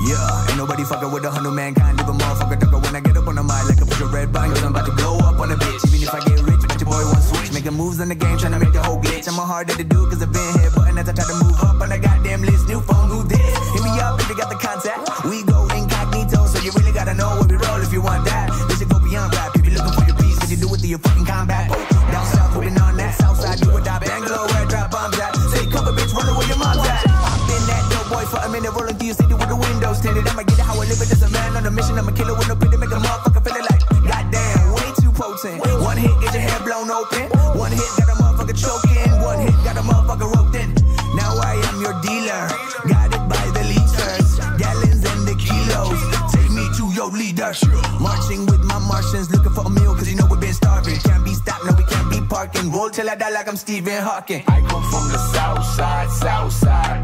Yeah, ain't nobody fucking with a hundred mankind. Live a motherfucker ducker when I get up on the mic like a push a red button. Cause I'm about to blow up on a bitch. Even if I get rich, but your boy won't switch. Making moves in the game, trying to make the whole glitch. I'm a harder to do cause I've been here, button as I try to move up on the goddamn list. New phone, who this? Hit me up if you got the contact. We go incognito, so you really gotta know where we roll if you want that. This should go beyond rap. If you're looking for your piece, cause you do it through your fucking combat. Down south, we on that. South side, do or die. Bangalore, where I drop bombs at. Say, cover bitch, run away your mom's at. I've been that dope boy for a minute, rolling through your city with the windows I'ma get it how I live it as a man on a mission. I'm a killer with no pity, make a motherfucker feel it like, goddamn, way too potent. One hit, get your head blown open. One hit, got a motherfucker choking. One hit, got a motherfucker roped in. Now I am your dealer. Got it by the liters, gallons and the kilos. Take me to your leader. Marching with my Martians, looking for a meal, cause you know we've been starving. Can't be stopped, no, we can't be parking. Roll till I die like I'm Stephen Hawking. I come from the south side, south side,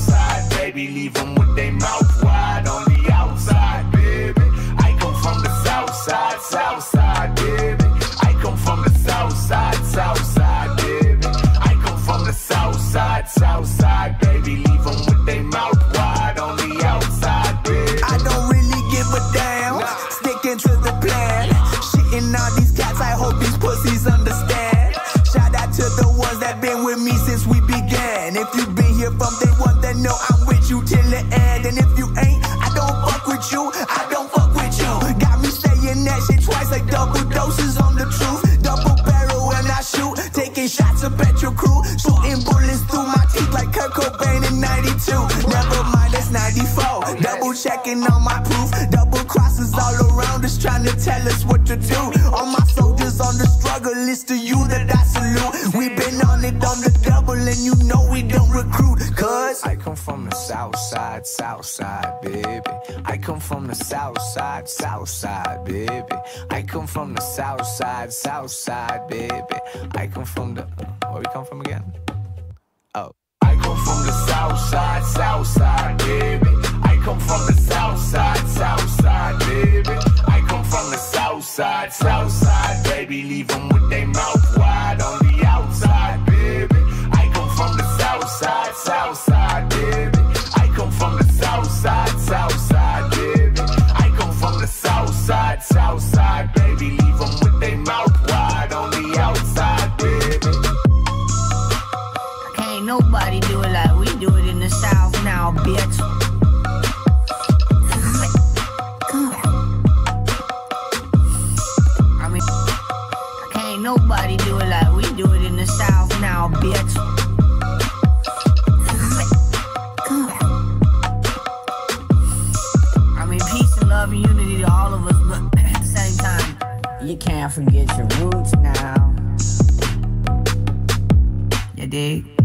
side, south side, baby. Leave them with their mouth wide on the outside, baby. I come from the south side, south side, baby. I come from the south side, south side, baby. I come from the south side, south side, baby. Leave them with their mouth wide on the outside, baby. I don't really give a damn. Sticking to the plan. Shitting on these cats, I hope these pussies understand. Shout out to the ones that been with me since we began. If you been here from day at your crew, shooting bullets through my teeth like Kurt Cobain in '92. Never mind, it's '94. Double checking on my proof, double crosses all around us, trying to tell us what to do. All my soldiers on the struggle list to you that I salute. We've been on it on the double, and you know we don't recruit. I come from the south side, south side, baby. I come from the south side, south side, baby. I come from the south side, south side, baby. I come from the. Where we come from again? Oh. I come from the south side, south side, baby. I come from the south side, south side, baby. I come from the south side, south side, baby. Leave them with their mouth baby. Leave them with their mouth wide on the outside, baby. Can't nobody do it like we do it in the South now, bitch. I mean, can't nobody do it like we do it in the South now, bitch. You can't forget your roots now. You dig?